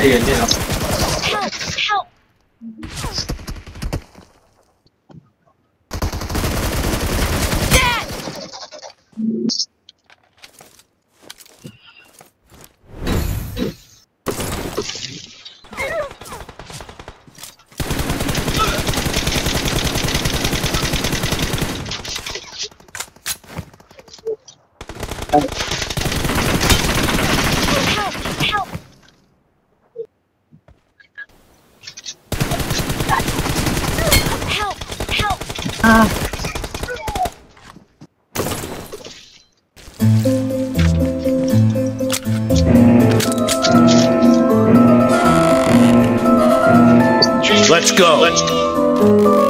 戴眼镜啊！Thank you. Let's go. Let's go.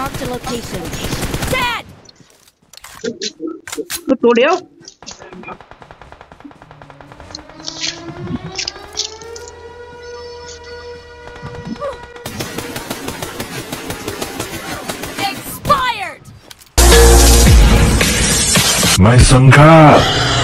Marked a location. Dad! Good audio. Expired! My son car!